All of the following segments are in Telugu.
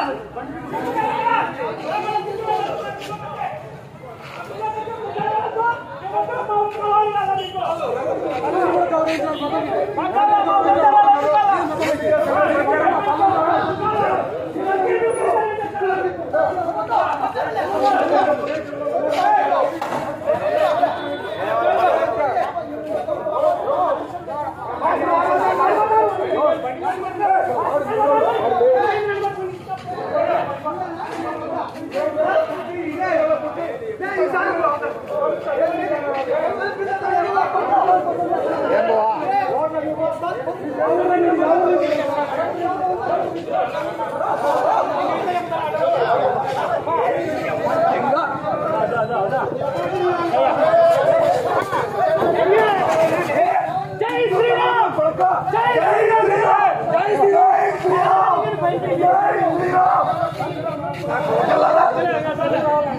out.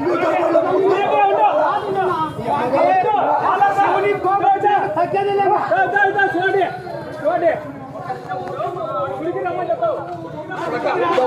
¡Lucha por la ఉపచారాలు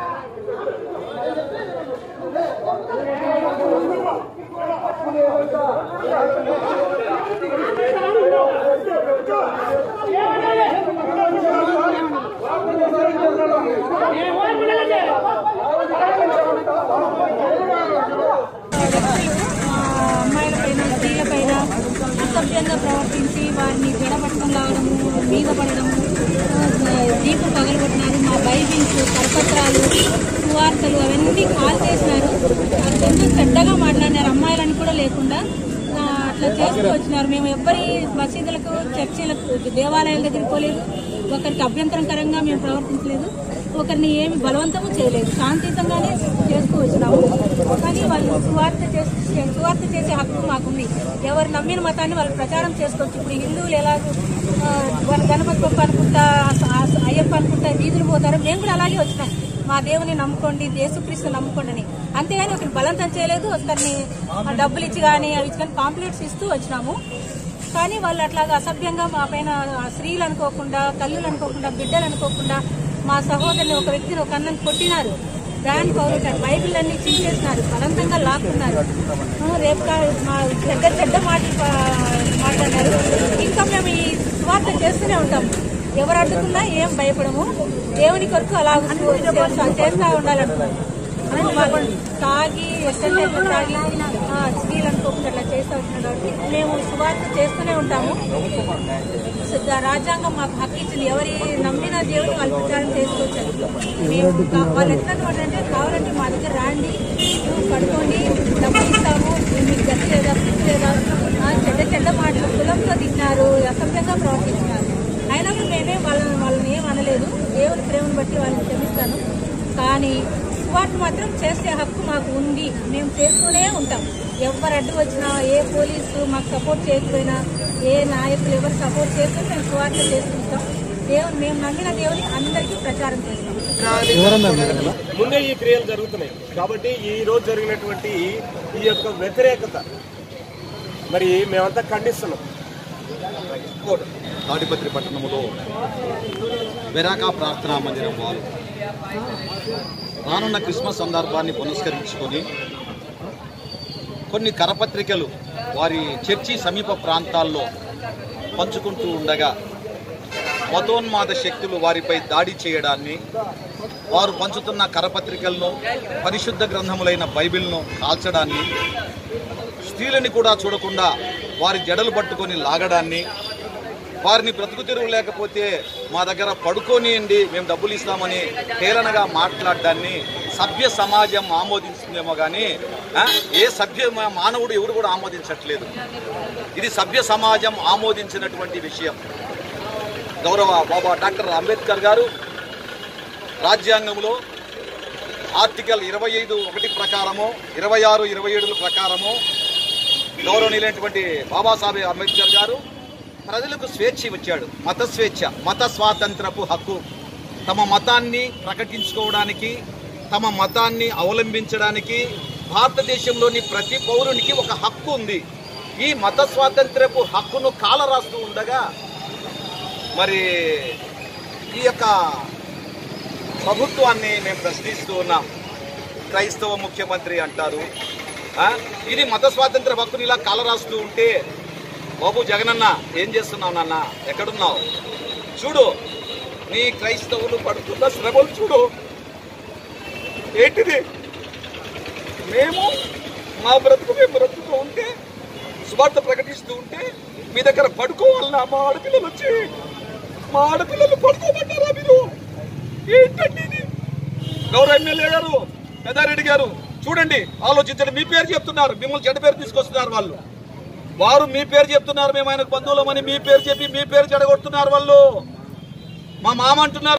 అమ్మాయిల పైన స్త్రీల పైన అసభ్యంగా ప్రవర్తించి వారిని జడపట్టుకుని లాగడము మీద పడడము ఆ, జీపు పగలగొట్టినారు. మా బైబిల్స్ కరపత్రాలు సువార్తలు అవన్నీ కాల్ అట్లా చేస్తూ వచ్చినారు మేము ఎవ్వరి మసీదులకు చర్చిలకు దేవాలయాల దగ్గరికి పోలేదు. ఒకరికి అభ్యంతరకరంగా మేము ప్రవర్తించలేదు. ఒకరిని ఏమి బలవంతము చేయలేదు. శాంతియుతంగానే చేసుకు వచ్చినాము కానీ వాళ్ళు సువార్త చేసే సువార్త చేసే హక్కు మాకుంది. ఎవరు నమ్మిన మతాన్ని వాళ్ళు ప్రచారం చేసుకోవచ్చు. ఇప్పుడు హిందువులు ఎలాగో వాళ్ళు వాళ్ళ గణపతి బొప్ప అనుకుంటా అయ్యప్ప అనుకుంటా వీధులు పోతారు. మేము కూడా అలాగే వచ్చినాం. మా దేవుని నమ్ముకోండి దేశక్రీస్తు నమ్ముకోండి అని. అంతేగాని ఒకరిని బలవంతం చేయలేదు ఒకరిని డబ్బులు ఇచ్చి కానీ అవి ఇచ్చి కానీ పాంప్లెట్స్ ఇస్తూ వచ్చినాము. కానీ వాళ్ళు అట్లాగా అసభ్యంగా మా పైన స్త్రీలు అనుకోకుండా కళ్ళులు అనుకోకుండా బిడ్డలు అనుకోకుండా మా సహోదరుని ఒక వ్యక్తిని ఒక అన్నని కొట్టినారు. బ్రాండ్ బైబిల్ అన్ని చించేసినారు బలవంతంగా లాక్కున్నారు. రేపు మా చెడ్డ చెడ్డ మాటలు పా- మాట్లాడారు. ఇంకా మేము ఈ స్వార్థ చేస్తూనే ఉంటాం ఎవరు అడ్డుకున్నా ఏం భయపడము. దేవుని కొరకు అలా చేస్తా చేస్తా ఉండాలనుకున్నాం వాళ్ళు తాగి ఎక్కడంటే ఎక్కడ తాగి ఆ, అనుకోకుండా అట్లా చేస్తూ వచ్చినారు కాబట్టి మేము సువార్త చేస్తూనే ఉంటాము. రాజ్యాంగం మాకు హక్కు ఇచ్చింది. ఎవరి నమ్మిన దేవుడు వాళ్ళు ప్రచారం చేసుకోవచ్చు మేము వాళ్ళు ఎట్లా అంటే కావాలంటే మా దగ్గర రాండి పడుకోండి డబ్బులు ఇస్తాము మీకు గతి లేదా పిచ్చి లేదా. చెడ్డ చెడ్డ మాటలు కులంతో తిన్నారు అసభ్యంగా ప్రవర్తిస్తున్నారు. అయినా మేమే వాళ్ళని వాళ్ళని ఏం అనలేదు. దేవుని ప్రేమను బట్టి వాళ్ళని క్షమిస్తాను. కానీ స్వాట్ మాత్రం చేసే హక్కు మాకు ఉంది. మేము చేస్తూనే ఉంటాం. ఎవరు అడ్డు వచ్చినా ఏ పోలీసు మాకు సపోర్ట్ చేయకపోయినా ఏ నాయకులు ఎవరు సపోర్ట్ చేస్తే మేము స్వార్థ చేసుకుంటాం. దేవుని మేము నమ్మిన దేవుని అందరికీ ప్రచారం చేస్తాం. ముందే ఈ క్రియలు జరుగుతున్నాయి. కాబట్టి ఈ రోజు జరిగినటువంటి ఈ యొక్క వ్యతిరేకత మరి మేమంతా ఖండిస్తున్నాం. తాడిపత్రి పట్టణంలో వెరాకా ప్రార్థనా మందిరం వారు రానున్న క్రిస్మస్ సందర్భాన్ని పునస్కరించుకొని కొన్ని కరపత్రికలు వారి చర్చి సమీప ప్రాంతాల్లో పంచుకుంటూ ఉండగా మతోన్మాద శక్తులు వారిపై దాడి చేయడాన్ని వారు పంచుతున్న కరపత్రికలను పరిశుద్ధ గ్రంథములైన బైబిల్ను కాల్చడాన్ని స్త్రీలని కూడా చూడకుండా వారి జడలు పట్టుకొని లాగడాన్ని వారిని బ్రతుకు తెరువు లేకపోతే మా దగ్గర పడుకోనియండి మేము డబ్బులు ఇస్తామని హేళనగా మాట్లాడడాన్ని సభ్య సమాజం ఆమోదిస్తుందేమో కానీ ఏ సభ్య మానవుడు ఎవరు కూడా ఆమోదించట్లేదు. ఇది సభ్య సమాజం ఆమోదించినటువంటి విషయం. గౌరవ బాబా డాక్టర్ అంబేద్కర్ గారు రాజ్యాంగంలో ఆర్టికల్ ఇరవై ఐదు ఒకటి ప్రకారము ఇరవై ఆరు ఇరవై ఏడు ప్రకారము గౌరవనీయులైనటువంటి బాబాసాహెబ్ అంబేద్కర్ గారు ప్రజలకు స్వేచ్ఛ ఇచ్చాడు. మత స్వేచ్ఛ మత స్వాతంత్రపు హక్కు. తమ మతాన్ని ప్రకటించుకోవడానికి తమ మతాన్ని అవలంబించడానికి భారతదేశంలోని ప్రతి పౌరునికి ఒక హక్కు ఉంది. ఈ మత స్వాతంత్రపు హక్కును కాలరాస్తూ ఉండగా మరి ఈ యొక్క ప్రభుత్వాన్ని మేము ప్రశ్నిస్తూ ఉన్నాం. క్రైస్తవ ముఖ్యమంత్రి అంటారు. ఇది మత స్వాతంత్ర హక్కుని ఇలా కాలరాస్తూ ఉంటే బాబు జగనన్న ఏం చేస్తున్నావు నాన్న? ఎక్కడున్నావు? చూడు నీ క్రైస్తవులు పడుతున్న శ్రమలు చూడు. ఏంటిది? మేము మా బ్రతుకు మేము బ్రతుకుతూ ఉంటే సువార్త ప్రకటిస్తూ ఉంటే మీ దగ్గర పడుకోవాలన్నా మా ఆడపిల్లలు వచ్చి మా ఆడపిల్లలు పడుకోమంటారా మీరు? ఏంటండి ఇది? గౌరవ ఎమ్మెల్యే గారు పెద్దారెడ్డి గారు చూడండి ఆలోచించండి. మీ పేరు చెప్తున్నారు మిమ్మల్ని చెడ్డ పేరు తీసుకొస్తున్నారు వాళ్ళు. వారు మీ పేరు చెప్తున్నారు మేము ఆయనకు బంధువులమని మీ పేరు చెప్పి మీ పేరు చెడగొడుతున్నారు వాళ్ళు. మా మామ అంటున్నారు